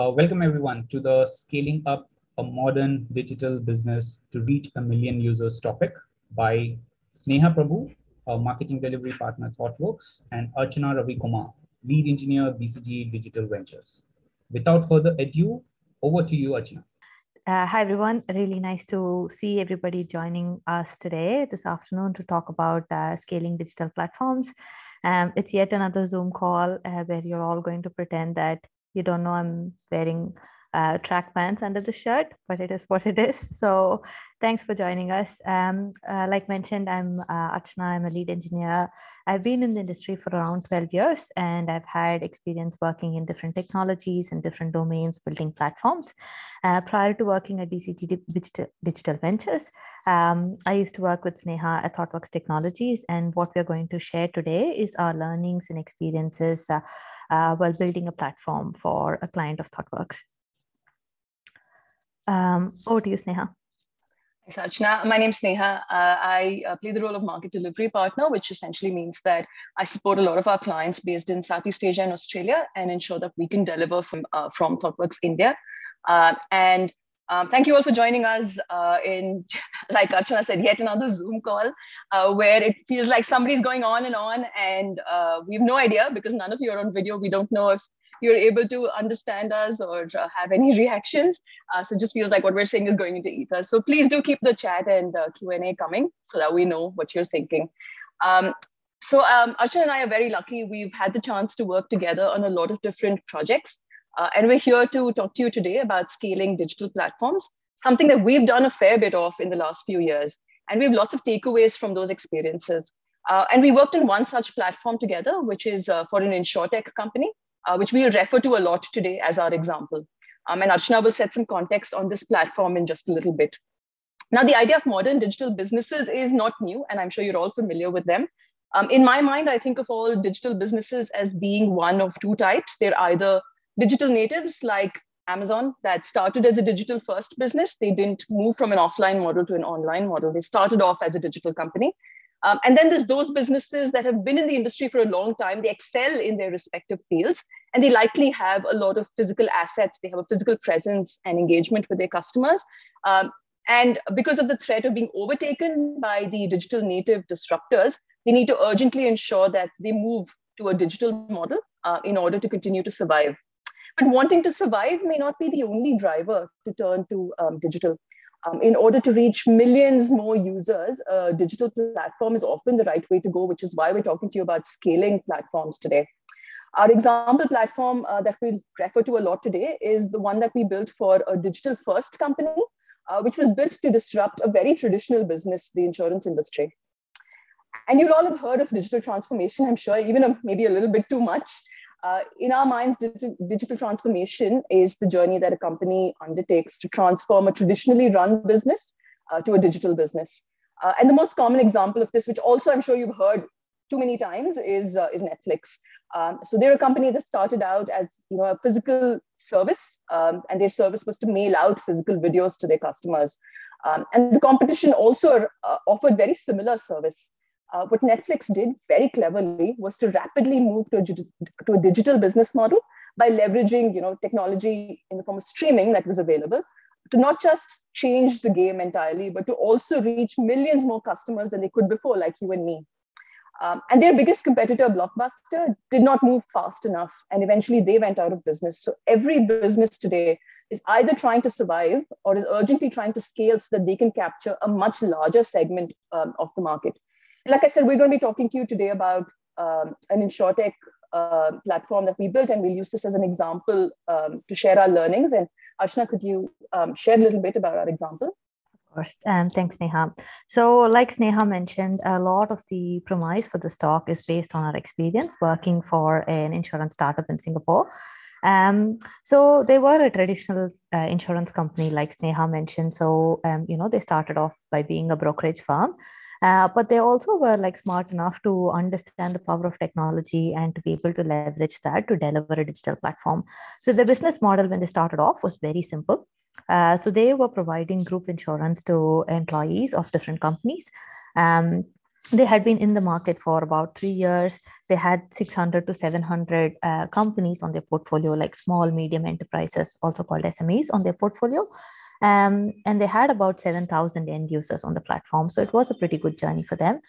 Uh, welcome everyone to the Scaling Up a Modern Digital Business to Reach a Million Users topic by Sneha Prabhu, a marketing delivery partner ThoughtWorks, and Archana Ravi Kumar, lead engineer BCG Digital Ventures. Without further ado, over to you, Archana. Uh, hi, everyone. Really nice to see everybody joining us today, this afternoon, to talk about uh, scaling digital platforms. Um, it's yet another Zoom call uh, where you're all going to pretend that you don't know I'm wearing uh, track pants under the shirt, but it is what it is. So thanks for joining us. Um, uh, like mentioned, I'm uh, Archana. I'm a lead engineer. I've been in the industry for around 12 years, and I've had experience working in different technologies and different domains, building platforms. Uh, prior to working at BCG Digital, Digital Ventures, um, I used to work with Sneha at ThoughtWorks Technologies, and what we're going to share today is our learnings and experiences uh, while building a platform for a client of ThoughtWorks. Um, over to you, Sneha. Thanks, Archana. My name's Sneha. Uh, I uh, play the role of market delivery partner, which essentially means that I support a lot of our clients based in Southeast Asia and Australia and ensure that we can deliver from, uh, from ThoughtWorks India. Uh, and um, thank you all for joining us uh, in, like Archana said, yet another Zoom call uh, where it feels like somebody's going on and on and we have no idea because none of you are on video. We don't know if you're able to understand us or uh, have any reactions. Uh, so it just feels like what we're saying is going into ether. So please do keep the chat and uh, Q&A coming so that we know what you're thinking. Um, so um, Archana and I are very lucky. We've had the chance to work together on a lot of different projects. Uh, and we're here to talk to you today about scaling digital platforms, something that we've done a fair bit of in the last few years. And we have lots of takeaways from those experiences. Uh, and we worked on one such platform together, which is uh, for an insurtech company uh, which we'll refer to a lot today as our example. Um, and Archana will set some context on this platform in just a little bit. Now, the idea of modern digital businesses is not new, and I'm sure you're all familiar with them. Um, in my mind, I think of all digital businesses as being one of two types. They're either digital natives like Amazon that started as a digital first business. They didn't move from an offline model to an online model. They started off as a digital company. Um, and then there's those businesses that have been in the industry for a long time. They excel in their respective fields, and they likely have a lot of physical assets. They have a physical presence and engagement with their customers. Um, and because of the threat of being overtaken by the digital native disruptors, they need to urgently ensure that they move to a digital model uh, in order to continue to survive. But wanting to survive may not be the only driver to turn to um, digital. Um, in order to reach millions more users, a digital platform is often the right way to go, which is why we're talking to you about scaling platforms today. Our example platform uh, that we refer to a lot today is the one that we built for a digital first company, uh, which was built to disrupt a very traditional business, the insurance industry. And you'll all have heard of digital transformation, I'm sure, even a, maybe a little bit too much. Uh, in our minds, digital, digital, transformation is the journey that a company undertakes to transform a traditionally run business uh, to a digital business. Uh, and the most common example of this, which also I'm sure you've heard too many times, is, uh, is Netflix. Um, so they're a company that started out as you know a physical service, um, and their service was to mail out physical videos to their customers. Um, and the competition also uh, offered very similar service uh, what Netflix did very cleverly was to rapidly move to a, to a digital business model by leveraging you know, technology in the form of streaming that was available to not just change the game entirely, but to also reach millions more customers than they could before, like you and me. Um, and their biggest competitor, Blockbuster, did not move fast enough, and eventually they went out of business. So every business today is either trying to survive or is urgently trying to scale so that they can capture a much larger segment um, of the market like I said, we're going to be talking to you today about um, an InsurTech uh, platform that we built, and we'll use this as an example um, to share our learnings. And Archana, could you um, share a little bit about our example? Of course. Um, thanks, Sneha. So, like Sneha mentioned, a lot of the premise for this talk is based on our experience working for an insurance startup in Singapore. Um, so they were a traditional uh, insurance company, like Sneha mentioned. So, um, you know, they started off by being a brokerage firm. Uh, but they also were like smart enough to understand the power of technology and to be able to leverage that to deliver a digital platform. So the business model when they started off was very simple. Uh, so they were providing group insurance to employees of different companies. Um, they had been in the market for about three years. They had 600 to 700 uh, companies on their portfolio, like small, medium enterprises, also called SMEs, on their portfolio. Um, and they had about 7,000 end users on the platform. So it was a pretty good journey for them.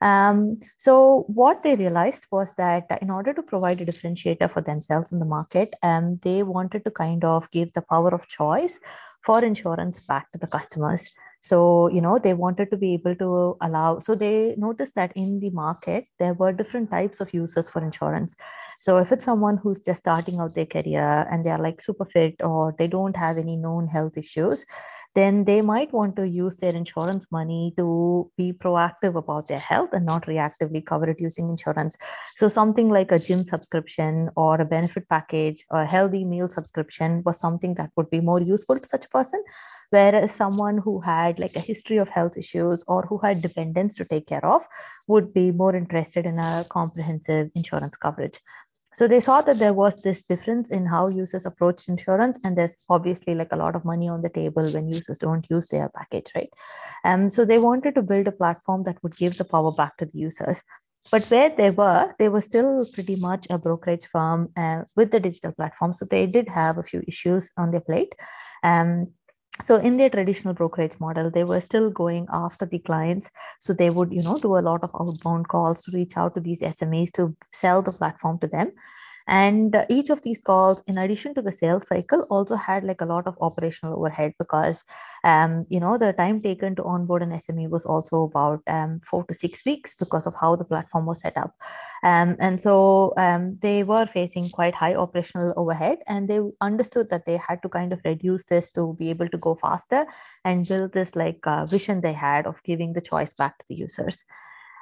Um, so what they realized was that in order to provide a differentiator for themselves in the market, um, they wanted to kind of give the power of choice for insurance back to the customers. So, you know, they wanted to be able to allow, so they noticed that in the market, there were different types of users for insurance. So, if it's someone who's just starting out their career and they're like super fit or they don't have any known health issues, then they might want to use their insurance money to be proactive about their health and not reactively cover it using insurance. So, something like a gym subscription or a benefit package or a healthy meal subscription was something that would be more useful to such a person. Whereas someone who had like a history of health issues or who had dependents to take care of would be more interested in a comprehensive insurance coverage. So they saw that there was this difference in how users approached insurance, and there's obviously like a lot of money on the table when users don't use their package, right? Um, so they wanted to build a platform that would give the power back to the users. But where they were, they were still pretty much a brokerage firm uh, with the digital platform. So they did have a few issues on their plate. Um, so in their traditional brokerage model they were still going after the clients. So they would you know do a lot of outbound calls to reach out to these smes to sell the platform to them and each of these calls in addition to the sales cycle also had like a lot of operational overhead because um, you know the time taken to onboard an sme was also about um, four to six weeks because of how the platform was set up. Um, and so um, they were facing quite high operational overhead and they understood that they had to kind of reduce this to be able to go faster and build this like uh, vision they had of giving the choice back to the users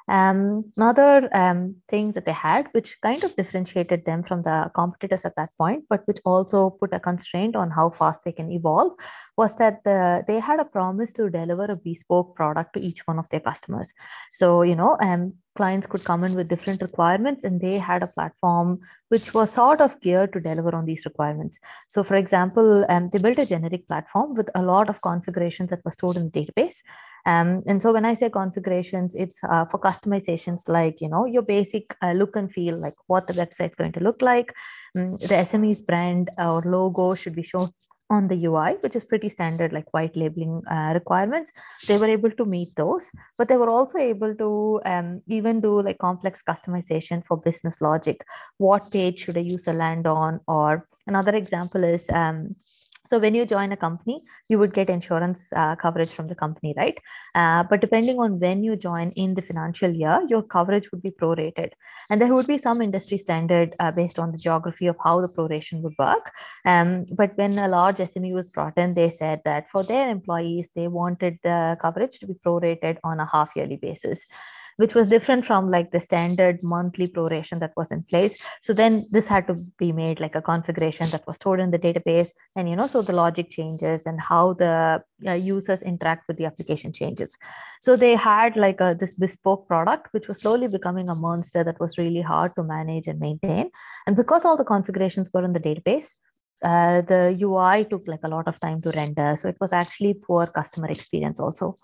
um, another um, thing that they had, which kind of differentiated them from the competitors at that point, but which also put a constraint on how fast they can evolve, was that the, they had a promise to deliver a bespoke product to each one of their customers. So, you know, um, clients could come in with different requirements, and they had a platform which was sort of geared to deliver on these requirements. So, for example, um, they built a generic platform with a lot of configurations that were stored in the database. Um, and so when I say configurations, it's uh, for customizations like, you know, your basic uh, look and feel, like what the website's going to look like. Um, the SME's brand or logo should be shown on the UI, which is pretty standard, like white labeling uh, requirements. They were able to meet those, but they were also able to um, even do like complex customization for business logic. What page should a user land on? Or another example is um, so when you join a company, you would get insurance uh, coverage from the company, right? Uh, but depending on when you join in the financial year, your coverage would be prorated, and there would be some industry standard uh, based on the geography of how the proration would work. Um, but when a large SME was brought in, they said that for their employees, they wanted the coverage to be prorated on a half yearly basis which was different from like the standard monthly proration that was in place. So then this had to be made like a configuration that was stored in the database. And, you know, so the logic changes and how the uh, users interact with the application changes. So they had like a, this bespoke product, which was slowly becoming a monster that was really hard to manage and maintain. And because all the configurations were in the database, uh, the UI took like a lot of time to render. So it was actually poor customer experience also.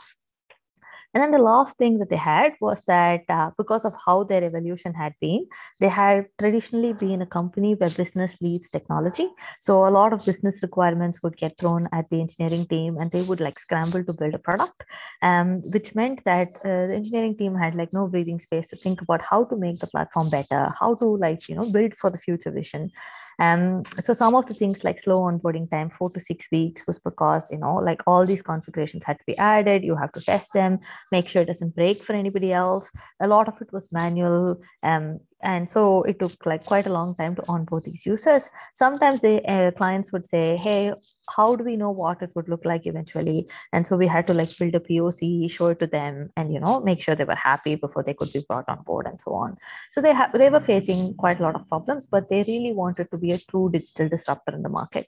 And then the last thing that they had was that uh, because of how their evolution had been, they had traditionally been a company where business leads technology. So a lot of business requirements would get thrown at the engineering team and they would like scramble to build a product, um, which meant that uh, the engineering team had like no breathing space to think about how to make the platform better, how to like, you know, build for the future vision. Um, so some of the things like slow onboarding time, four to six weeks, was because you know like all these configurations had to be added. You have to test them, make sure it doesn't break for anybody else. A lot of it was manual. Um, and so it took like quite a long time to onboard these users. Sometimes the uh, clients would say hey how do we know what it would look like eventually? And so we had to like build a poc show it to them and you know make sure they were happy before they could be brought on board and so on. So they have they were facing quite a lot of problems but they really wanted to be a true digital disruptor in the market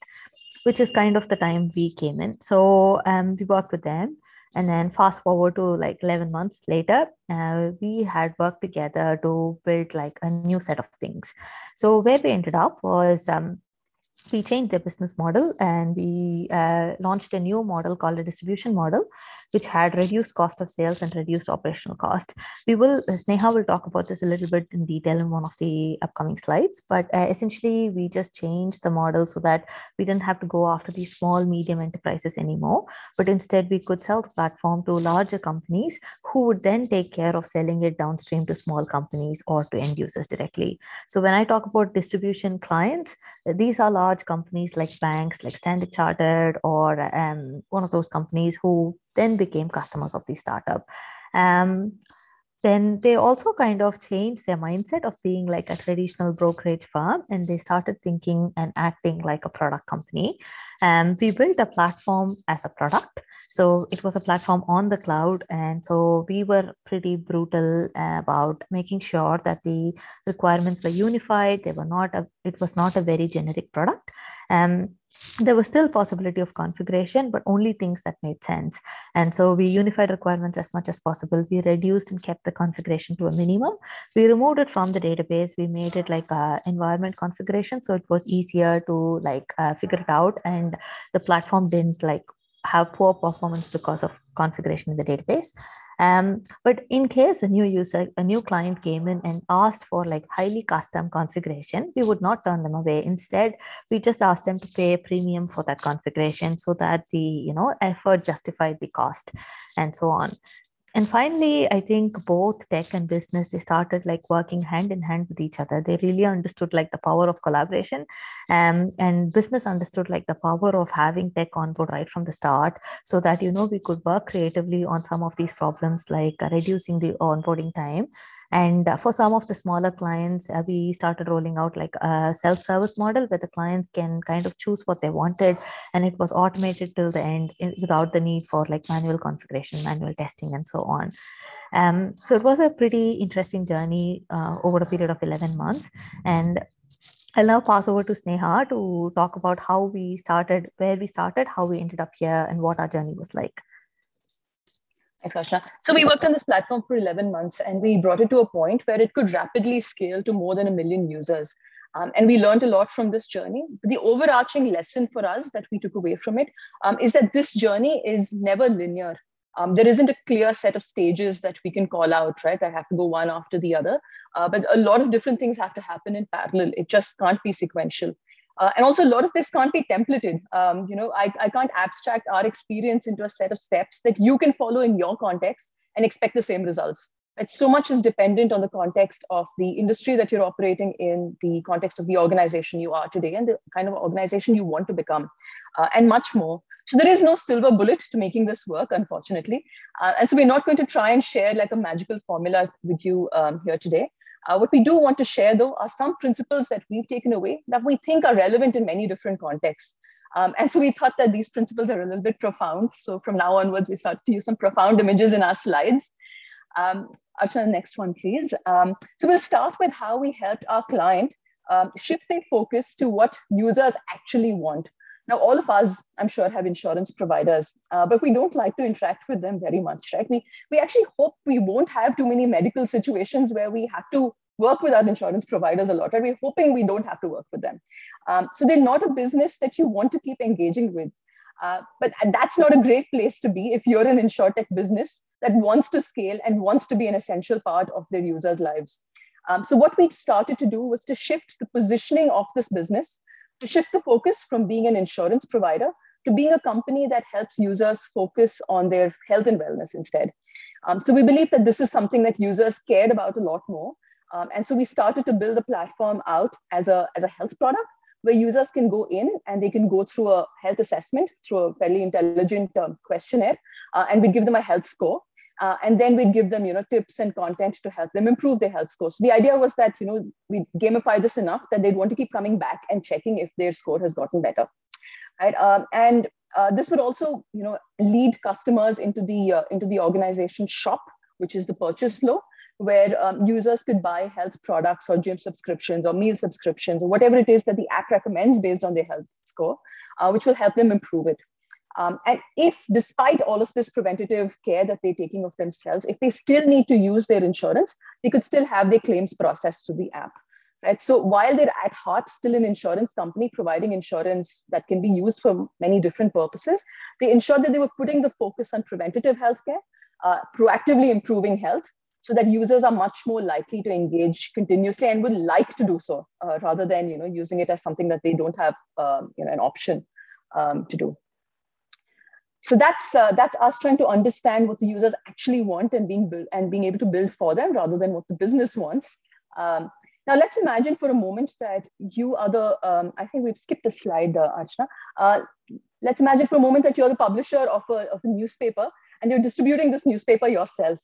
which is kind of the time we came in. So um, we worked with them and then fast forward to like 11 months later uh, we had worked together to build like a new set of things. So where we ended up was um, we changed the business model and we uh, launched a new model called a distribution model which had reduced cost of sales and reduced operational cost. We will, Sneha will talk about this a little bit in detail in one of the upcoming slides, but uh, essentially we just changed the model so that we didn't have to go after these small, medium enterprises anymore, but instead we could sell the platform to larger companies who would then take care of selling it downstream to small companies or to end users directly. So when I talk about distribution clients, these are large companies like banks, like Standard Chartered, or um, one of those companies who then became customers of the startup. Um, then they also kind of changed their mindset of being like a traditional brokerage firm and they started thinking and acting like a product company and we built a platform as a product so it was a platform on the cloud and so we were pretty brutal about making sure that the requirements were unified. They were not a it was not a very generic product. Um, there was still possibility of configuration but only things that made sense. And so we unified requirements as much as possible. We reduced and kept the configuration to a minimum. We removed it from the database. We made it like a environment configuration so it was easier to like uh, figure it out and the platform didn't like have poor performance because of configuration in the database um, but in case a new user, a new client came in and asked for like highly custom configuration, we would not turn them away. Instead, we just asked them to pay a premium for that configuration so that the you know effort justified the cost and so on and finally i think both tech and business they started like working hand in hand with each other. They really understood like the power of collaboration um, and business understood like the power of having tech on board right from the start so that you know we could work creatively on some of these problems like reducing the onboarding time and uh, for some of the smaller clients, uh, we started rolling out like a self service model where the clients can kind of choose what they wanted. And it was automated till the end without the need for like manual configuration, manual testing, and so on. Um, so it was a pretty interesting journey uh, over a period of 11 months. And I'll now pass over to Sneha to talk about how we started, where we started, how we ended up here, and what our journey was like. Archana. So we worked on this platform for 11 months and we brought it to a point where it could rapidly scale to more than a million users. Um, and we learned a lot from this journey. But the overarching lesson for us that we took away from it um, is that this journey is never linear. Um, there isn't a clear set of stages that we can call out, right? That have to go one after the other. Uh, but a lot of different things have to happen in parallel. It just can't be sequential. Uh, and also a lot of this can't be templated. Um, you know, I, I can't abstract our experience into a set of steps that you can follow in your context and expect the same results. It's so much is dependent on the context of the industry that you're operating in, the context of the organization you are today, and the kind of organization you want to become, uh, and much more. So there is no silver bullet to making this work, unfortunately. Uh, and so we're not going to try and share like a magical formula with you um, here today. Uh, what we do want to share, though, are some principles that we've taken away that we think are relevant in many different contexts. Um, and so we thought that these principles are a little bit profound. So from now onwards, we start to use some profound images in our slides. Um, Archana, next one, please. Um, so we'll start with how we helped our client um, shift their focus to what users actually want. Now, all of us, I'm sure, have insurance providers, uh, but we don't like to interact with them very much, right? We, we actually hope we won't have too many medical situations where we have to work with our insurance providers a lot, and we're hoping we don't have to work with them. Um, so they're not a business that you want to keep engaging with. Uh, but that's not a great place to be if you're an insurtech business that wants to scale and wants to be an essential part of their users' lives. Um, so what we started to do was to shift the positioning of this business to shift the focus from being an insurance provider to being a company that helps users focus on their health and wellness instead. Um, so we believe that this is something that users cared about a lot more. Um, and so we started to build the platform out as a, as a health product where users can go in and they can go through a health assessment through a fairly intelligent um, questionnaire, uh, and we give them a health score. Uh, and then we'd give them, you know, tips and content to help them improve their health scores. So the idea was that, you know, we gamify this enough that they'd want to keep coming back and checking if their score has gotten better, right? Um, and uh, this would also, you know, lead customers into the uh, into the organization shop, which is the purchase flow, where um, users could buy health products or gym subscriptions or meal subscriptions or whatever it is that the app recommends based on their health score, uh, which will help them improve it. Um, and if, despite all of this preventative care that they're taking of themselves, if they still need to use their insurance, they could still have their claims processed through the app. right? So while they're at heart still an insurance company providing insurance that can be used for many different purposes, they ensured that they were putting the focus on preventative healthcare, uh, proactively improving health, so that users are much more likely to engage continuously and would like to do so uh, rather than you know using it as something that they don't have um, you know an option um, to do so that's uh, that's us trying to understand what the users actually want and being build, and being able to build for them rather than what the business wants. Um, now let's imagine for a moment that you are the um, i think we've skipped a slide uh, archana. Uh, let's imagine for a moment that you're the publisher of a, of a newspaper and you're distributing this newspaper yourself.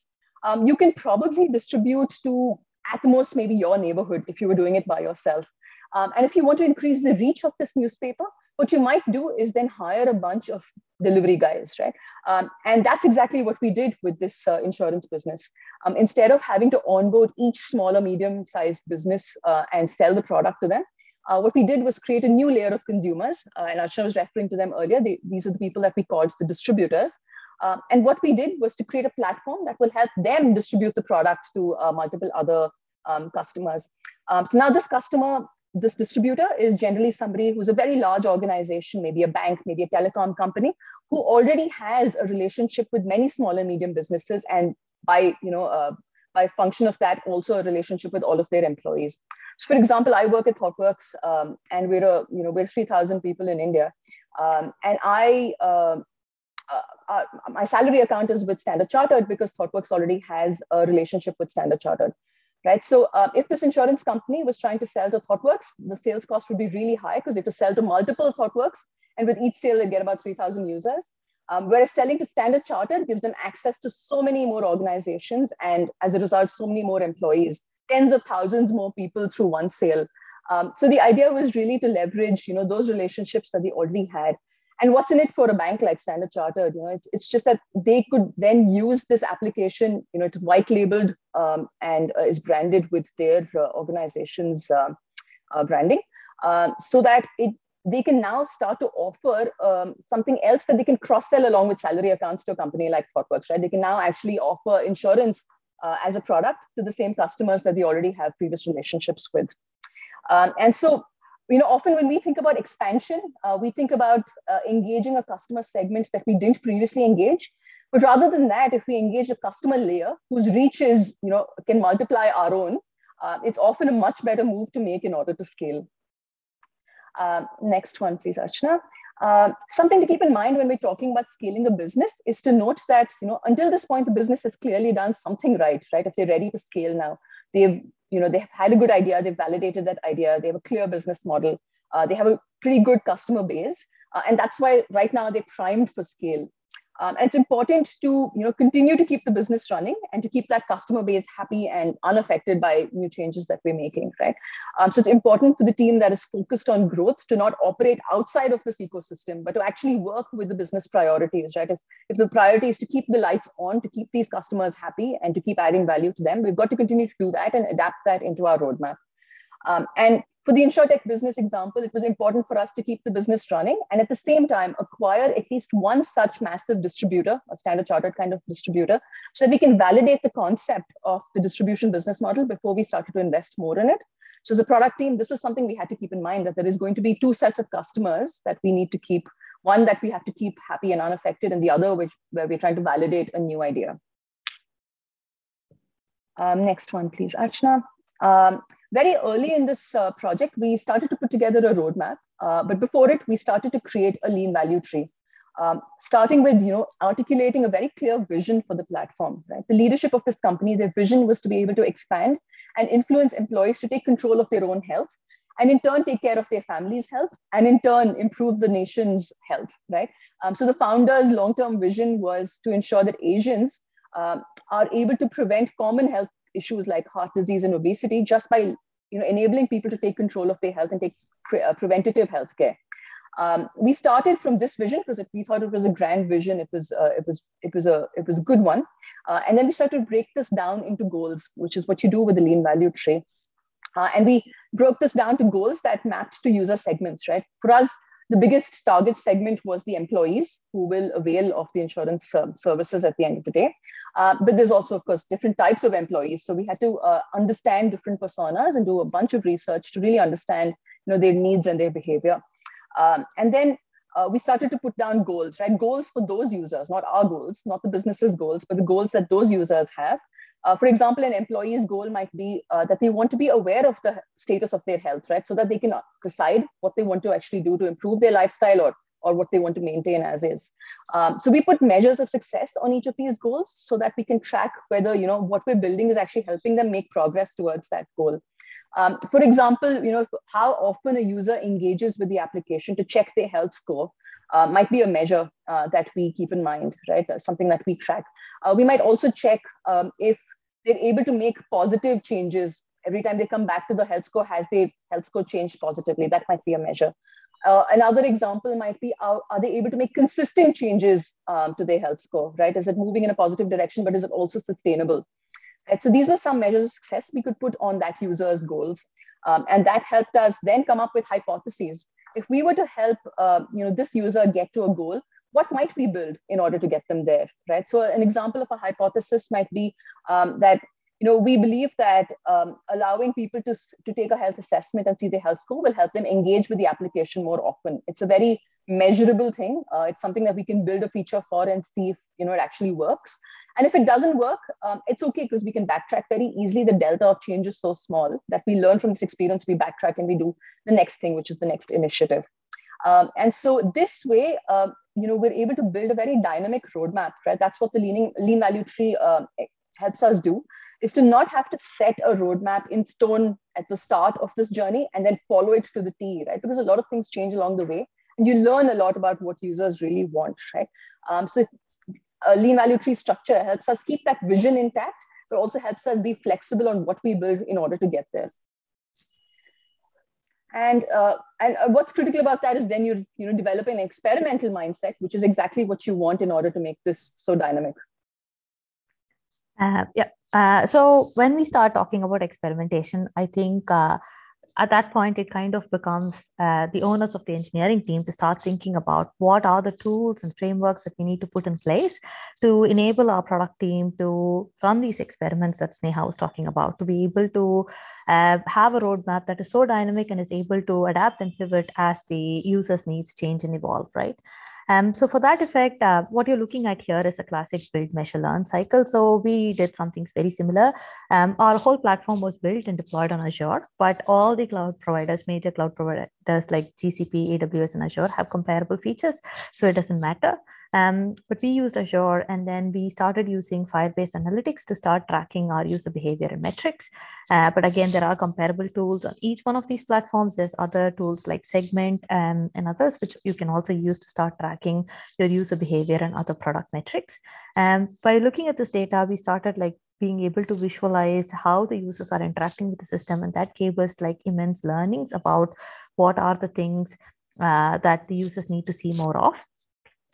Um, you can probably distribute to at most maybe your neighborhood if you were doing it by yourself. Um, and if you want to increase the reach of this newspaper, what you might do is then hire a bunch of delivery guys, right? Um, and that's exactly what we did with this uh, insurance business. Um, instead of having to onboard each smaller, medium-sized business uh, and sell the product to them, uh, what we did was create a new layer of consumers. Uh, and Archana was referring to them earlier. They, these are the people that we called the distributors. Um, and what we did was to create a platform that will help them distribute the product to uh, multiple other um, customers. Um, so now this customer, this distributor is generally somebody who's a very large organization, maybe a bank, maybe a telecom company, who already has a relationship with many small and medium businesses, and by you know uh, by function of that, also a relationship with all of their employees. So, for example, I work at ThoughtWorks, um, and we're a you know we're 3,000 people in India, um, and I uh, uh, uh, my salary account is with Standard Chartered because ThoughtWorks already has a relationship with Standard Chartered, right? So uh, if this insurance company was trying to sell to ThoughtWorks, the sales cost would be really high because they have to sell to multiple ThoughtWorks, and with each sale they get about 3,000 users. Um, whereas selling to Standard Chartered gives them access to so many more organizations, and as a result, so many more employees, tens of thousands more people through one sale. Um, so the idea was really to leverage, you know, those relationships that they already had and what's in it for a bank like standard chartered? You know it's, it's just that they could then use this application you know it's white labeled um, and uh, is branded with their uh, organization's uh, uh branding um, so that it they can now start to offer um, something else that they can cross sell along with salary accounts to a company like thoughtworks right? They can now actually offer insurance uh, as a product to the same customers that they already have previous relationships with. Um, and so you know, often when we think about expansion, uh, we think about uh, engaging a customer segment that we didn't previously engage. But rather than that, if we engage a customer layer whose reach is, you know, can multiply our own, uh, it's often a much better move to make in order to scale. Um, next one, please, Archana. Uh, something to keep in mind when we're talking about scaling a business is to note that, you know, until this point, the business has clearly done something right, right? If they're ready to scale now, they've you know they've had a good idea they've validated that idea they have a clear business model uh, they have a pretty good customer base uh, and that's why right now they're primed for scale um, and it's important to you know continue to keep the business running and to keep that customer base happy and unaffected by new changes that we're making, right? Um, so it's important for the team that is focused on growth to not operate outside of this ecosystem, but to actually work with the business priorities, right? If, if the priority is to keep the lights on, to keep these customers happy and to keep adding value to them, we've got to continue to do that and adapt that into our roadmap. Um, and for the InsurTech business example, it was important for us to keep the business running and at the same time acquire at least one such massive distributor, a standard chartered kind of distributor, so that we can validate the concept of the distribution business model before we started to invest more in it. So as a product team, this was something we had to keep in mind that there is going to be two sets of customers that we need to keep, one that we have to keep happy and unaffected and the other which, where we're trying to validate a new idea. Um, next one, please, Archana. Um, very early in this uh, project, we started to put together a roadmap. Uh, but before it, we started to create a lean value tree. Um, starting with you know articulating a very clear vision for the platform right the leadership of this company their vision was to be able to expand and influence employees to take control of their own health and in turn take care of their family's health and in turn improve the nation's health right um, so the founders long-term vision was to ensure that asians um, are able to prevent common health issues like heart disease and obesity just by you know, enabling people to take control of their health and take pre- uh, preventative health care. Um, we started from this vision because we thought it was a grand vision. It was, uh, it was, it was a, it was a good one. Uh, and then we started to break this down into goals, which is what you do with the lean value tree. Uh, and we broke this down to goals that mapped to user segments, right? For us, the biggest target segment was the employees who will avail of the insurance uh, services at the end of the day. Uh, but there's also, of course, different types of employees. So we had to uh, understand different personas and do a bunch of research to really understand you know, their needs and their behavior. Um, and then uh, we started to put down goals, right? Goals for those users, not our goals, not the business's goals, but the goals that those users have. Uh, for example, an employee's goal might be uh, that they want to be aware of the status of their health, right? So that they can decide what they want to actually do to improve their lifestyle or or what they want to maintain as is. Um, so we put measures of success on each of these goals so that we can track whether you know what we're building is actually helping them make progress towards that goal. Um, for example, you know how often a user engages with the application to check their health score uh, might be a measure uh, that we keep in mind, right? That's something that we track. Uh, we might also check um, if they're able to make positive changes every time they come back to the health score. Has their health score changed positively? That might be a measure. Uh, another example might be are, are, they able to make consistent changes um, to their health score, right? Is it moving in a positive direction, but is it also sustainable? Right? So these were some measures of success we could put on that user's goals. Um, and that helped us then come up with hypotheses. If we were to help uh, you know, this user get to a goal, what might we build in order to get them there, right? So an example of a hypothesis might be um, that you know, we believe that um, allowing people to, to take a health assessment and see their health score will help them engage with the application more often. It's a very measurable thing. Uh, it's something that we can build a feature for and see if you know it actually works. And if it doesn't work, um, it's okay because we can backtrack very easily. The delta of change is so small that we learn from this experience, we backtrack and we do the next thing, which is the next initiative. Um, and so this way, uh, you know, we're able to build a very dynamic roadmap, right? That's what the leaning, lean value tree uh, helps us do is to not have to set a roadmap in stone at the start of this journey and then follow it to the T, right? Because a lot of things change along the way and you learn a lot about what users really want, right? Um, so a lean value tree structure helps us keep that vision intact, but also helps us be flexible on what we build in order to get there. And uh, and uh, what's critical about that is then you you know develop an experimental mindset, which is exactly what you want in order to make this so dynamic. Uh, yeah. Uh, so when we start talking about experimentation, I think uh, at that point it kind of becomes uh, the owners of the engineering team to start thinking about what are the tools and frameworks that we need to put in place to enable our product team to run these experiments that sneha was talking about to be able to uh, have a roadmap that is so dynamic and is able to adapt and pivot as the users needs change and evolve right um, so for that effect, uh, what you're looking at here is a classic build, measure, learn cycle. So we did something very similar. Um, our whole platform was built and deployed on Azure, but all the cloud providers, major cloud providers like GCP, AWS, and Azure have comparable features. So it doesn't matter. Um, but we used Azure and then we started using Firebase Analytics to start tracking our user behavior and metrics. Uh, but again, there are comparable tools on each one of these platforms. There's other tools like Segment um, and others, which you can also use to start tracking your user behavior and other product metrics. Um, by looking at this data, we started like being able to visualize how the users are interacting with the system and that gave us like immense learnings about what are the things uh, that the users need to see more of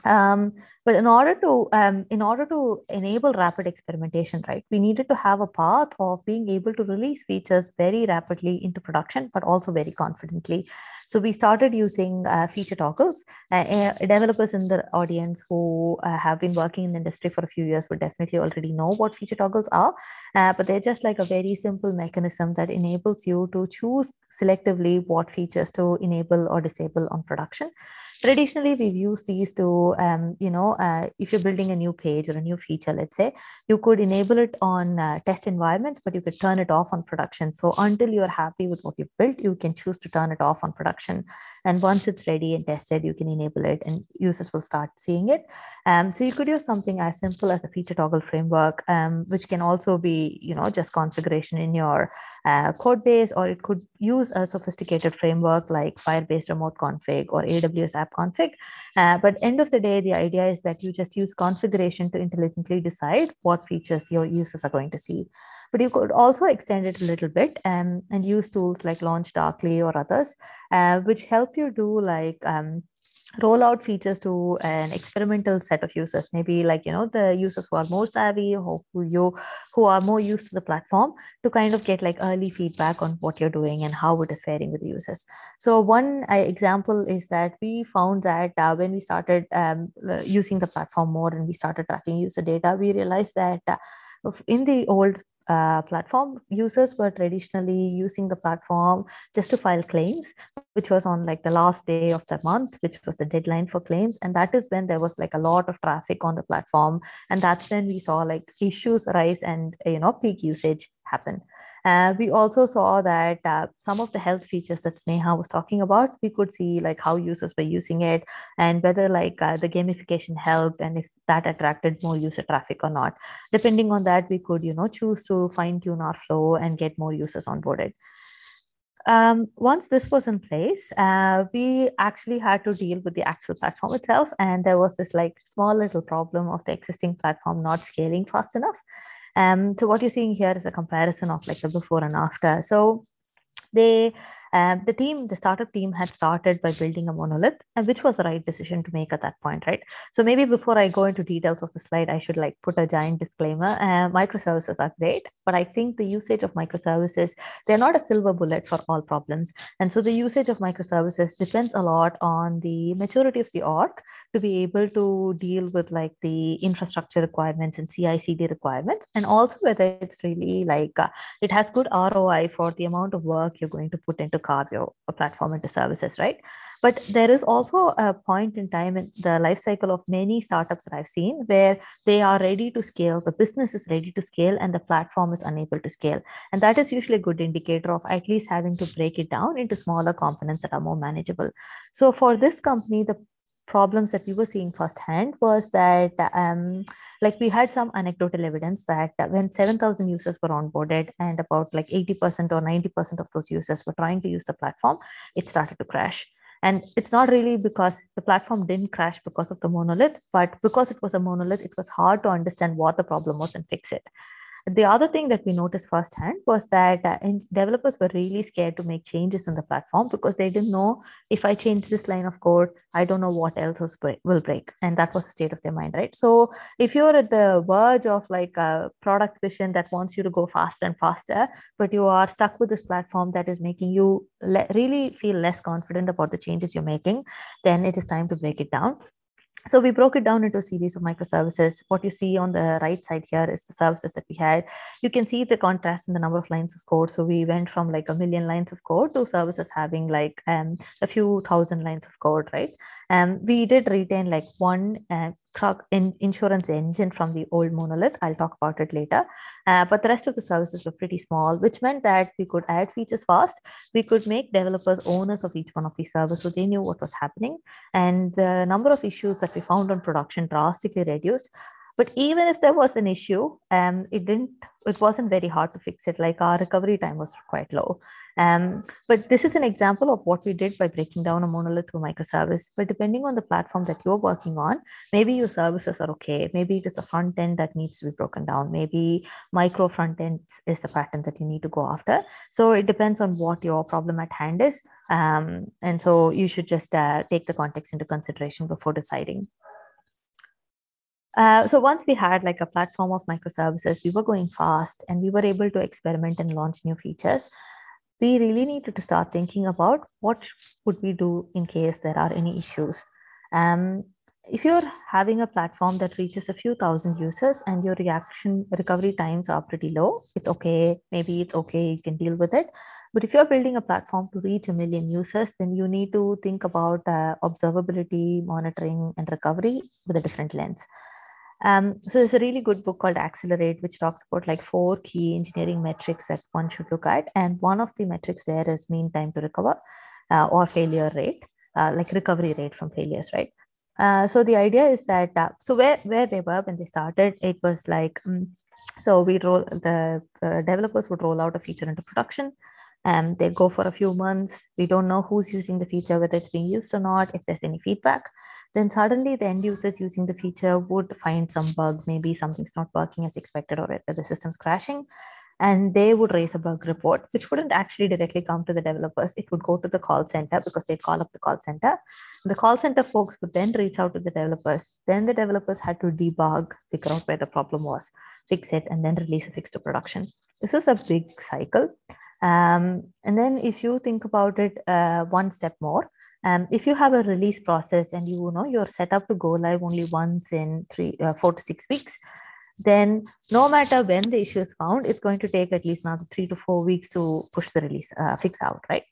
um, but in order to um, in order to enable rapid experimentation right we needed to have a path of being able to release features very rapidly into production but also very confidently. So we started using uh, feature toggles. Uh, uh, developers in the audience who uh, have been working in the industry for a few years would definitely already know what feature toggles are. Uh, but they're just like a very simple mechanism that enables you to choose selectively what features to enable or disable on production traditionally we've used these to um, you know uh, if you're building a new page or a new feature let's say you could enable it on uh, test environments but you could turn it off on production. So until you're happy with what you've built you can choose to turn it off on production. And once it's ready and tested you can enable it and users will start seeing it. Um, so you could use something as simple as a feature toggle framework um, which can also be you know just configuration in your uh, code base or it could use a sophisticated framework like firebase remote config or aws app config. Uh, but end of the day, the idea is that you just use configuration to intelligently decide what features your users are going to see. But you could also extend it a little bit um, and use tools like Launch Darkly or others, uh, which help you do like um, roll out features to an experimental set of users. Maybe like you know the users who are more savvy or who you who are more used to the platform to kind of get like early feedback on what you're doing and how it is faring with the users. So one uh, example is that we found that uh, when we started um, using the platform more and we started tracking user data we realized that uh, in the old uh, platform users were traditionally using the platform just to file claims which was on like the last day of the month which was the deadline for claims. And that is when there was like a lot of traffic on the platform. And that's when we saw like issues arise and you know peak usage happen uh, we also saw that uh, some of the health features that Sneha was talking about, we could see like how users were using it and whether like uh, the gamification helped and if that attracted more user traffic or not. Depending on that, we could, you know, choose to fine tune our flow and get more users onboarded. Um, once this was in place, uh, we actually had to deal with the actual platform itself. And there was this like small little problem of the existing platform not scaling fast enough. Um, so what you're seeing here is a comparison of like the before and after. So they um, the team, the startup team had started by building a monolith, and which was the right decision to make at that point, right? So maybe before I go into details of the slide, I should like put a giant disclaimer. Uh, microservices are great, but I think the usage of microservices, they're not a silver bullet for all problems. And so the usage of microservices depends a lot on the maturity of the org to be able to deal with like the infrastructure requirements and CI/CD requirements, and also whether it's really like uh, it has good ROI for the amount of work you're going to put into carve your platform into services, right? But there is also a point in time in the life cycle of many startups that I've seen where they are ready to scale, the business is ready to scale, and the platform is unable to scale. And that is usually a good indicator of at least having to break it down into smaller components that are more manageable. So for this company, the problems that we were seeing firsthand was that um, like we had some anecdotal evidence that when 7000 users were onboarded and about like 80% or 90% of those users were trying to use the platform it started to crash. And it's not really because the platform didn't crash because of the monolith but because it was a monolith it was hard to understand what the problem was and fix it the other thing that we noticed firsthand was that uh, developers were really scared to make changes in the platform because they didn't know if I change this line of code, I don't know what else will break. And that was the state of their mind, right? So if you're at the verge of like a product vision that wants you to go faster and faster, but you are stuck with this platform that is making you le- really feel less confident about the changes you're making, then it is time to break it down so we broke it down into a series of microservices. What you see on the right side here is the services that we had. You can see the contrast in the number of lines of code. So we went from like a million lines of code to services having like um, a few thousand lines of code, right? And um, we did retain like one uh, insurance engine from the old monolith. I'll talk about it later. Uh, but the rest of the services were pretty small, which meant that we could add features fast. We could make developers owners of each one of these servers so they knew what was happening. And the number of issues that we found on production drastically reduced. But even if there was an issue, um, it didn't. It wasn't very hard to fix it. Like our recovery time was quite low. Um, but this is an example of what we did by breaking down a monolith to a microservice. But depending on the platform that you're working on, maybe your services are okay. Maybe it is the front end that needs to be broken down. Maybe micro front end is the pattern that you need to go after. So it depends on what your problem at hand is. Um, and so you should just uh, take the context into consideration before deciding. Uh, so once we had like a platform of microservices, we were going fast and we were able to experiment and launch new features we really needed to start thinking about what would we do in case there are any issues. Um, if you're having a platform that reaches a few thousand users and your reaction recovery times are pretty low, it's okay. Maybe it's okay. You can deal with it. But if you're building a platform to reach a million users, then you need to think about uh, observability, monitoring, and recovery with a different lens. Um, so there's a really good book called Accelerate, which talks about like four key engineering metrics that one should look at. And one of the metrics there is mean time to recover uh, or failure rate, uh, like recovery rate from failures, right? Uh, so the idea is that uh, so where where they were when they started, it was like um, so we roll the developers would roll out a feature into production. and they go for a few months. We don't know who's using the feature, whether it's being used or not, if there's any feedback then suddenly the end users using the feature would find some bug, maybe something's not working as expected or the system's crashing. and they would raise a bug report, which wouldn't actually directly come to the developers. It would go to the call center because they'd call up the call center. The call center folks would then reach out to the developers. Then the developers had to debug, figure out where the problem was, fix it, and then release a fix to production. This is a big cycle. Um, and then if you think about it uh, one step more, um, if you have a release process and you know you're set up to go live only once in three, uh, four to six weeks, then no matter when the issue is found, it's going to take at least another three to four weeks to push the release uh, fix out, right?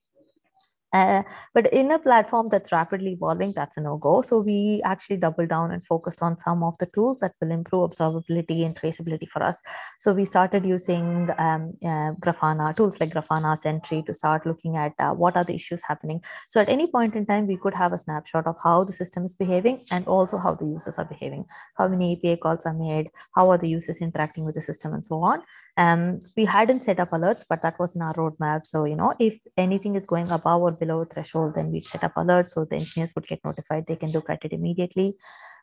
Uh, but in a platform that's rapidly evolving, that's a no-go. So we actually doubled down and focused on some of the tools that will improve observability and traceability for us. So we started using um, uh, Grafana tools like Grafana Sentry to start looking at uh, what are the issues happening. So at any point in time, we could have a snapshot of how the system is behaving and also how the users are behaving. How many API calls are made? How are the users interacting with the system and so on. Um, we hadn't set up alerts, but that was in our roadmap. So you know, if anything is going above or below threshold, then we'd set up alerts so the engineers would get notified. They can look at it immediately.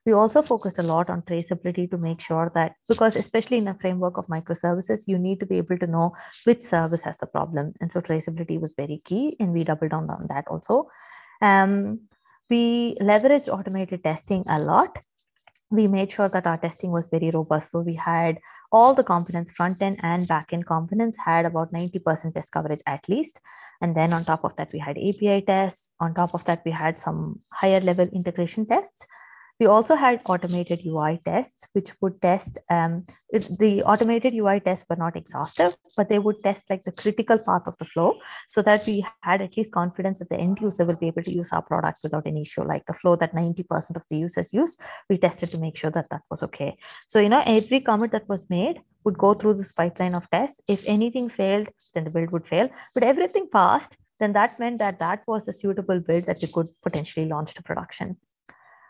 We also focused a lot on traceability to make sure that, because especially in a framework of microservices, you need to be able to know which service has the problem. And so traceability was very key, and we doubled down on that also. Um, we leveraged automated testing a lot we made sure that our testing was very robust. So we had all the components, front end and back end components, had about 90% test coverage at least. And then on top of that, we had API tests. On top of that, we had some higher level integration tests. We also had automated UI tests, which would test, um, the automated UI tests were not exhaustive, but they would test like the critical path of the flow so that we had at least confidence that the end user will be able to use our product without an issue. Like the flow that 90% of the users use, we tested to make sure that that was okay. So, you know, every commit that was made would go through this pipeline of tests. If anything failed, then the build would fail. But everything passed, then that meant that that was a suitable build that we could potentially launch to production.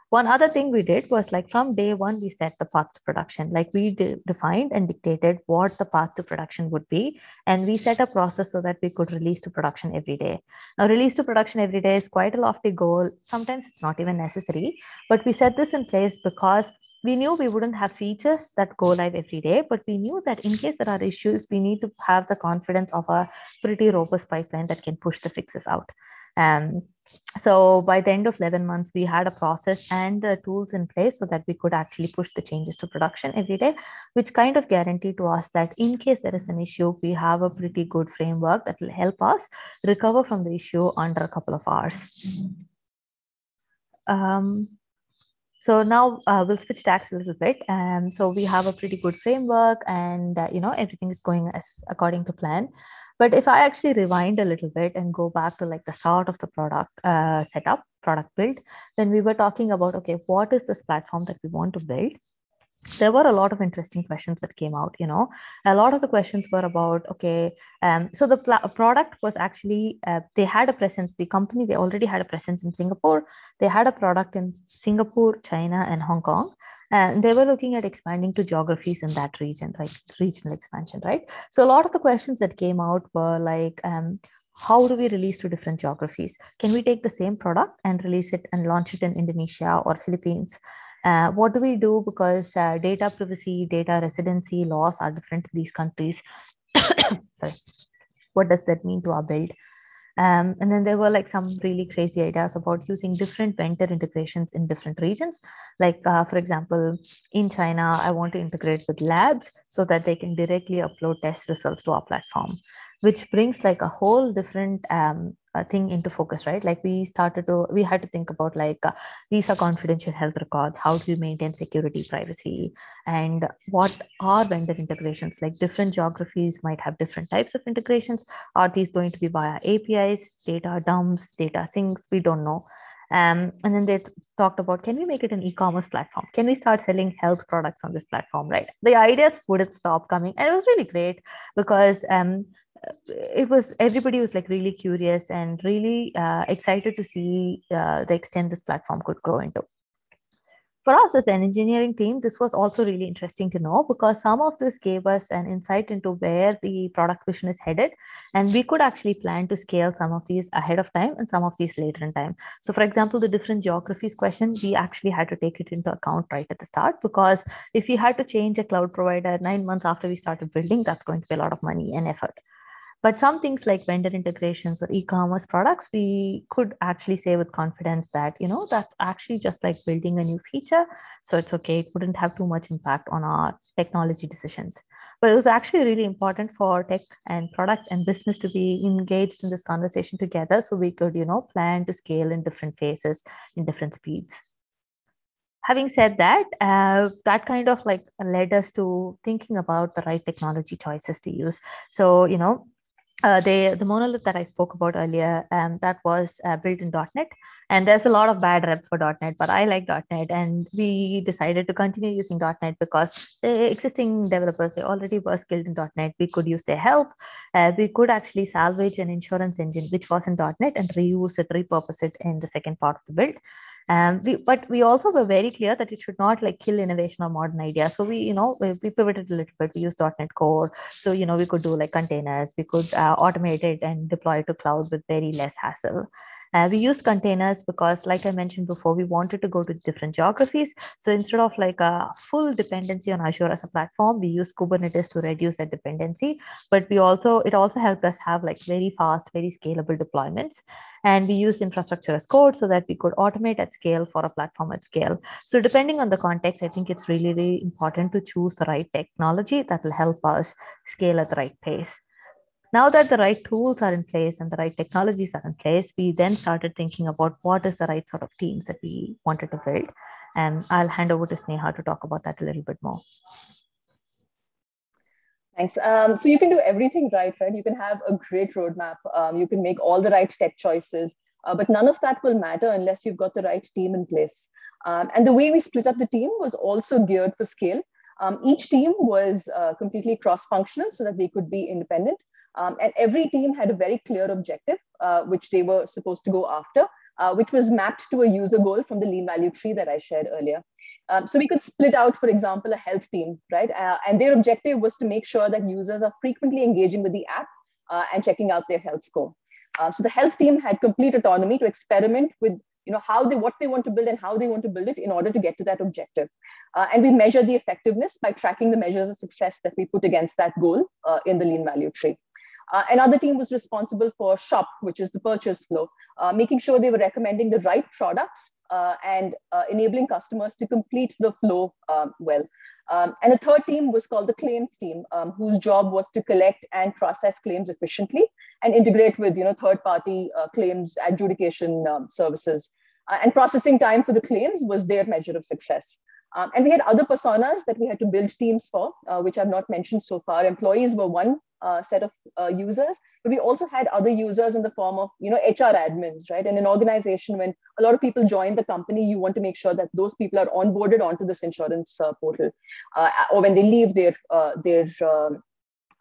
One other thing we did was like from day one, we set the path to production. Like we de- defined and dictated what the path to production would be. And we set a process so that we could release to production every day. Now, release to production every day is quite a lofty goal. Sometimes it's not even necessary. But we set this in place because we knew we wouldn't have features that go live every day, but we knew that in case there are issues, we need to have the confidence of a pretty robust pipeline that can push the fixes out. Um, so by the end of 11 months, we had a process and the tools in place so that we could actually push the changes to production every day, which kind of guaranteed to us that in case there is an issue, we have a pretty good framework that will help us recover from the issue under a couple of hours. Um, so now uh, we'll switch tacks a little bit. Um, so we have a pretty good framework and, uh, you know, everything is going as according to plan. But if I actually rewind a little bit and go back to like the start of the product uh, setup, product build, then we were talking about, okay, what is this platform that we want to build? There were a lot of interesting questions that came out you know. A lot of the questions were about okay um, so the pl- product was actually uh, they had a presence the company they already had a presence in singapore. They had a product in singapore china and hong kong. And they were looking at expanding to geographies in that region right regional expansion right? So a lot of the questions that came out were like um, how do we release to different geographies? Can we take the same product and release it and launch it in indonesia or philippines uh, what do we do because uh, data privacy, data residency laws are different in these countries? Sorry. What does that mean to our build? Um, and then there were like some really crazy ideas about using different vendor integrations in different regions. Like, uh, for example, in China, I want to integrate with labs so that they can directly upload test results to our platform which brings like a whole different um, thing into focus right? Like we started to we had to think about like uh, these are confidential health records. How do we maintain security privacy? And what are vendor integrations? Like different geographies might have different types of integrations. Are these going to be via apis data dumps data sinks? We don't know. Um, and then they talked about can we make it an e-commerce platform? Can we start selling health products on this platform? Right. The ideas wouldn't stop coming, and it was really great because um, it was everybody was like really curious and really uh, excited to see uh, the extent this platform could grow into for us as an engineering team, this was also really interesting to know because some of this gave us an insight into where the product vision is headed. And we could actually plan to scale some of these ahead of time and some of these later in time. So, for example, the different geographies question, we actually had to take it into account right at the start because if we had to change a cloud provider nine months after we started building, that's going to be a lot of money and effort. But some things like vendor integrations or e-commerce products, we could actually say with confidence that, you know, that's actually just like building a new feature. So it's okay. It wouldn't have too much impact on our technology decisions. But it was actually really important for tech and product and business to be engaged in this conversation together so we could, you know, plan to scale in different phases, in different speeds having said that uh, that kind of like led us to thinking about the right technology choices to use so you know uh, they, the monolith that I spoke about earlier, um, that was uh, built in .NET, and there's a lot of bad rep for .NET, but I like .NET, and we decided to continue using .NET because the existing developers they already were skilled in .NET. We could use their help. Uh, we could actually salvage an insurance engine which was in .NET and reuse it, repurpose it in the second part of the build. Um, we, but we also were very clear that it should not like kill innovation or modern ideas. So we, you know, we, we pivoted a little bit. We used .NET Core. So, you know, we could do like containers. We could uh, automate it and deploy it to cloud with very less hassle. Uh, we used containers because, like I mentioned before, we wanted to go to different geographies. So instead of like a full dependency on Azure as a platform, we used Kubernetes to reduce that dependency. But we also, it also helped us have like very fast, very scalable deployments. And we used infrastructure as code so that we could automate at scale for a platform at scale. So depending on the context, I think it's really, really important to choose the right technology that will help us scale at the right pace. Now that the right tools are in place and the right technologies are in place, we then started thinking about what is the right sort of teams that we wanted to build. And I'll hand over to Sneha to talk about that a little bit more. Thanks. Um, so you can do everything right, right? You can have a great roadmap. Um, you can make all the right tech choices, uh, but none of that will matter unless you've got the right team in place. Um, and the way we split up the team was also geared for scale. Um, each team was uh, completely cross-functional so that they could be independent. Um, and every team had a very clear objective, uh, which they were supposed to go after, uh, which was mapped to a user goal from the lean value tree that I shared earlier. Um, so we could split out, for example, a health team, right? Uh, and their objective was to make sure that users are frequently engaging with the app uh, and checking out their health score. Uh, so the health team had complete autonomy to experiment with you know how they what they want to build and how they want to build it in order to get to that objective uh, and we measure the effectiveness by tracking the measures of success that we put against that goal uh, in the lean value tree uh, another team was responsible for shop, which is the purchase flow, uh, making sure they were recommending the right products uh, and uh, enabling customers to complete the flow um, well. Um, and a third team was called the claims team, um, whose job was to collect and process claims efficiently and integrate with you know, third-party uh, claims adjudication um, services. Uh, and processing time for the claims was their measure of success. Um, and we had other personas that we had to build teams for, uh, which I've not mentioned so far. Employees were one uh, set of uh, users, but we also had other users in the form of, you know, HR admins, right? And an organization, when a lot of people join the company, you want to make sure that those people are onboarded onto this insurance uh, portal, uh, or when they leave, they're uh, they're um,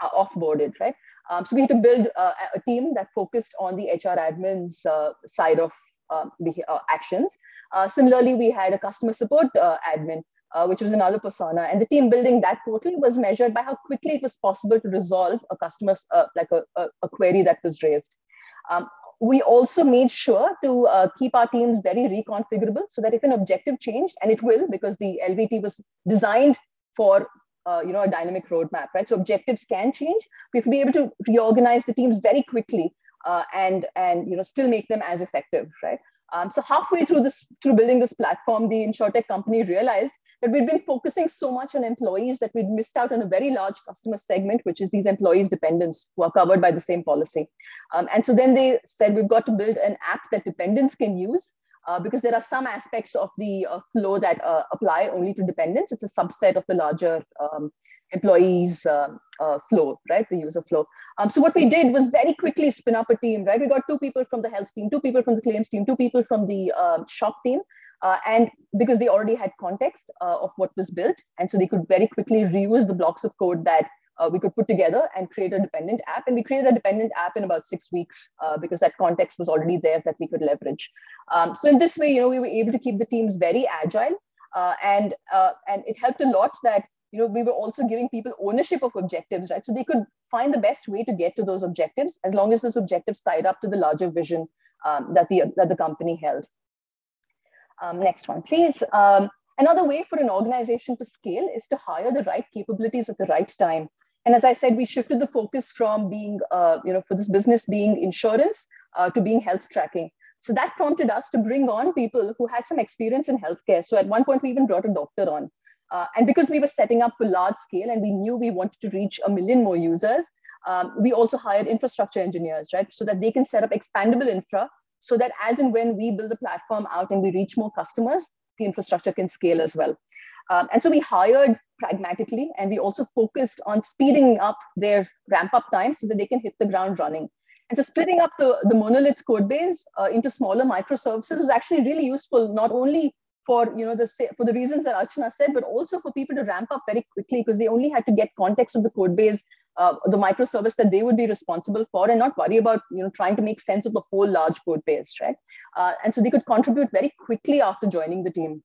offboarded, right? Um, so we had to build a team that focused on the HR admins side of um, the actions. similarly, we had a customer support admin uh, which was another persona. And the team building that portal was measured by how quickly it was possible to resolve a customer's, uh, like a, a, a, query that was raised. Um, we also made sure to uh, keep our teams very reconfigurable so that if an objective changed, and it will because the LVT was designed for uh, you know a dynamic roadmap, right? So objectives can change. We have to be able to reorganize the teams very quickly uh, and and you know still make them as effective, right? Um, so halfway through this through building this platform, the insurtech company realized that we've been focusing so much on employees that we've missed out on a very large customer segment, which is these employees' dependents who are covered by the same policy. Um, and so then they said we've got to build an app that dependents can use uh, because there are some aspects of the uh, flow that uh, apply only to dependents. It's a subset of the larger um, employees um, uh, flow, right? The user flow. Um, so what we did was very quickly spin up a team, right? We got two people from the health team, two people from the claims team, two people from the um, shop team, uh, and because they already had context uh, of what was built, and so they could very quickly reuse the blocks of code that uh, we could put together and create a dependent app. And we created a dependent app in about six weeks uh, because that context was already there that we could leverage. Um, so in this way, you know, we were able to keep the teams very agile. Uh, and uh, and it helped a lot that you know we were also giving people ownership of objectives, right? So they could find the best way to get to those objectives as long as those objectives tied up to the larger vision um, that the that the company held. Um, next one, please. Um, another way for an organization to scale is to hire the right capabilities at the right time. And as I said, we shifted the focus from being, uh, you know, for this business being insurance uh, to being health tracking. So that prompted us to bring on people who had some experience in healthcare. So at one point, we even brought a doctor on. Uh, and because we were setting up for large scale and we knew we wanted to reach a million more users, um, we also hired infrastructure engineers, right? So that they can set up expandable infra so that as and when we build the platform out and we reach more customers, the infrastructure can scale as well. Um, and so we hired pragmatically and we also focused on speeding up their ramp up time so that they can hit the ground running. And so splitting up the, the monolith code base uh, into smaller microservices was actually really useful, not only for you know the for the reasons that Archana said, but also for people to ramp up very quickly because they only had to get context of the code base, uh, the microservice that they would be responsible for, and not worry about you know trying to make sense of the whole large code base, right? Uh, and so they could contribute very quickly after joining the team.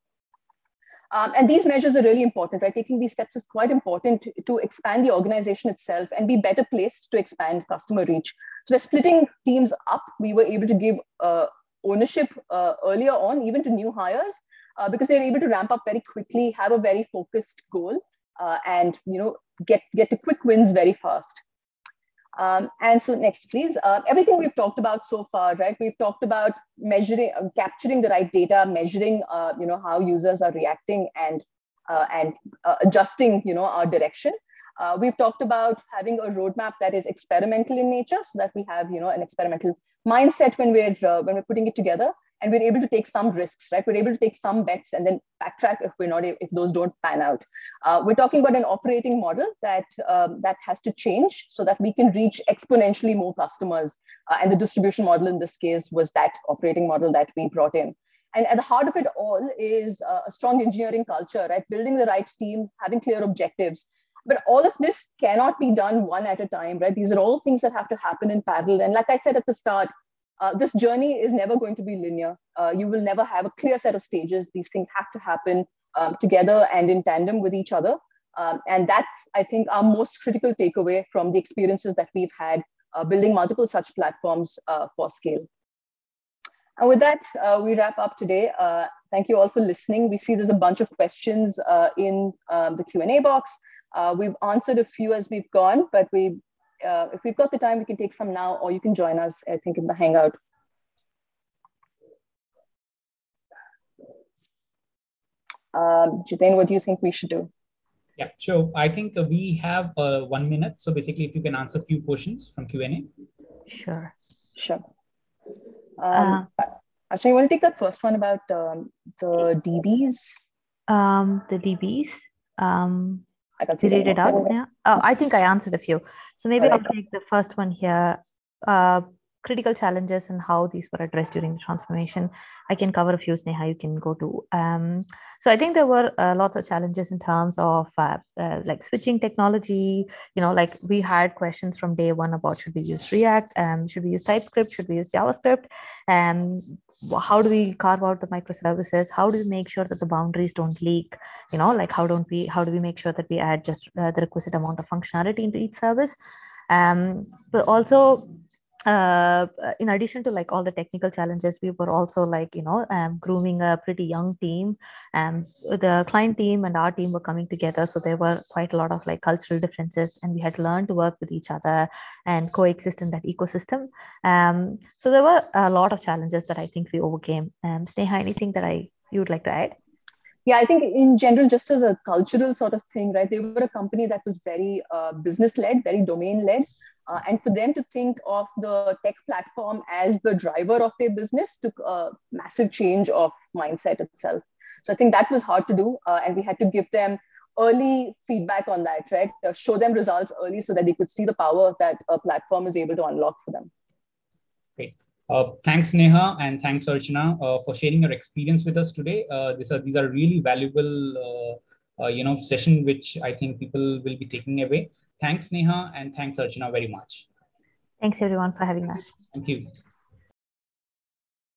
Um, and these measures are really important, right? Taking these steps is quite important to, to, expand the organization itself and be better placed to expand customer reach. So we're splitting teams up. We were able to give uh, ownership uh, earlier on, even to new hires, uh, because they're able to ramp up very quickly, have a very focused goal, uh, and you know get get to quick wins very fast. Um, and so next, please. Uh, everything we've talked about so far, right? We've talked about measuring, uh, capturing the right data, measuring, uh, you know, how users are reacting and uh, and uh, adjusting, you know, our direction. Uh, we've talked about having a roadmap that is experimental in nature, so that we have, you know, an experimental mindset when we're when we're putting it together and we're able to take some risks, right? We're able to take some bets and then backtrack if we're not if those don't pan out. Uh, we're talking about an operating model that um, that has to change so that we can reach exponentially more customers. Uh, and the distribution model in this case was that operating model that we brought in. And at the heart of it all is uh, a strong engineering culture, right? Building the right team, having clear objectives. But all of this cannot be done one at a time, right? These are all things that have to happen in parallel. And like I said at the start, uh, this journey is never going to be linear. Uh, you will never have a clear set of stages. These things have to happen um, together and in tandem with each other. Um, and that's, I think, our most critical takeaway from the experiences that we've had uh, building multiple such platforms uh, for scale. And with that, uh, we wrap up today. Uh, thank you all for listening. We see there's a bunch of questions in um, the Q&A box. we've answered a few as we've gone, but we uh, if we've got the time, we can take some now, or you can join us, I think, in the Hangout. Um, Jiten, what do you think we should do? Yeah, so I think we have uh, one minute. So basically, if you can answer a few questions from Q&A. Sure. Sure. Um, uh, actually, you want to take that first one about um, the DBs? Um, the DBs. Um, I got to read it out now. Oh, I think I answered a few. So maybe I'll take the first one here. Uh, critical challenges and how these were addressed during the transformation. I can cover a few, Sneha, you can go to. Um, so I think there were uh, lots of challenges in terms of uh, uh, like switching technology. You know, like we had questions from day one about should we use React, um, should we use TypeScript, should we use JavaScript, um, how do we carve out the microservices how do we make sure that the boundaries don't leak you know like how don't we how do we make sure that we add just uh, the requisite amount of functionality into each service um, but also uh, in addition to like all the technical challenges we were also like you know um, grooming a pretty young team. And the client team and our team were coming together so there were quite a lot of like cultural differences and we had to learn to work with each other and coexist in that ecosystem. Um, so there were a lot of challenges that i think we overcame. Um, sneha anything that i you would like to add yeah i think in general just as a cultural sort of thing right they were a company that was very uh, business led very domain led uh, and for them to think of the tech platform as the driver of their business took a massive change of mindset itself. So I think that was hard to do. Uh, and we had to give them early feedback on that, right? Uh, show them results early so that they could see the power that a platform is able to unlock for them. Uh, thanks, Sneha, and thanks, Archana, uh, for sharing your experience with us today. Uh, these are these are really valuable, uh, you know, session which I think people will be taking away. Thanks, Sneha, and thanks, Archana, very much. Thanks, everyone, for having us. Thank you.